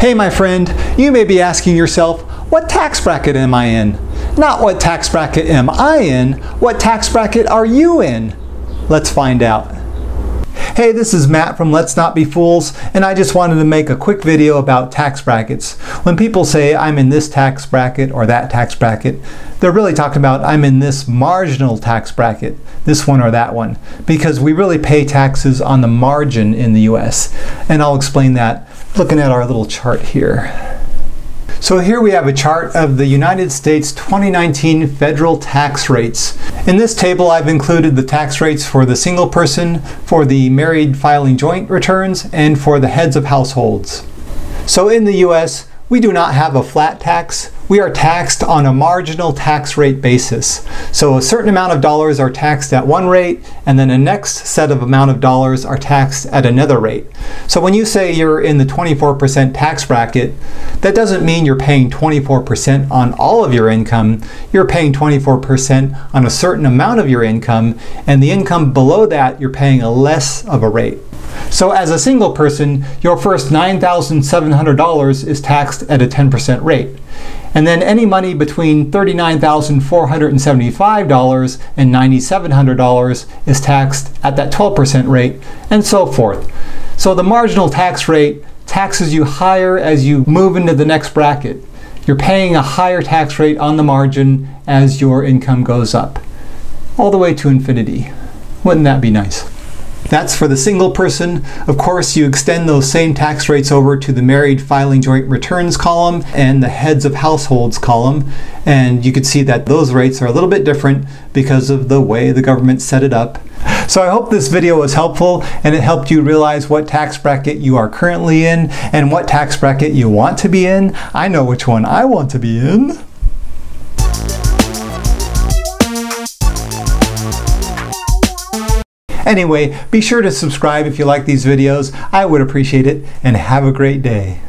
Hey my friend, you may be asking yourself, what tax bracket am I in? Not what tax bracket am I in, what tax bracket are you in? Let's find out. Hey, this is Matt from Let's Not Be Fools, and I just wanted to make a quick video about tax brackets. When people say I'm in this tax bracket or that tax bracket, they're really talking about I'm in this marginal tax bracket, this one or that one, because we really pay taxes on the margin in the US. And I'll explain that looking at our little chart here. So here we have a chart of the United States 2019 federal tax rates. In this table I've included the tax rates for the single person, for the married filing joint returns, and for the heads of households. So in the US, we do not have a flat tax we are taxed on a marginal tax rate basis. So a certain amount of dollars are taxed at one rate, and then a next set of amount of dollars are taxed at another rate. So when you say you're in the 24% tax bracket, that doesn't mean you're paying 24% on all of your income. You're paying 24% on a certain amount of your income, and the income below that, you're paying a less of a rate. So as a single person, your first $9,700 is taxed at a 10% rate. And then any money between $39,475 and $9,700 is taxed at that 12% rate, and so forth. So the marginal tax rate taxes you higher as you move into the next bracket. You're paying a higher tax rate on the margin as your income goes up, all the way to infinity. Wouldn't that be nice? That's for the single person. Of course, you extend those same tax rates over to the married filing joint returns column and the heads of households column. And you can see that those rates are a little bit different because of the way the government set it up. So I hope this video was helpful and it helped you realize what tax bracket you are currently in and what tax bracket you want to be in. I know which one I want to be in. Anyway, be sure to subscribe if you like these videos. I would appreciate it, and have a great day.